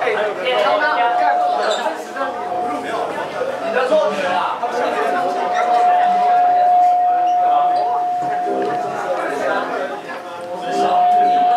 哎，刚刚干，真实的，但入没有，你的错觉啊。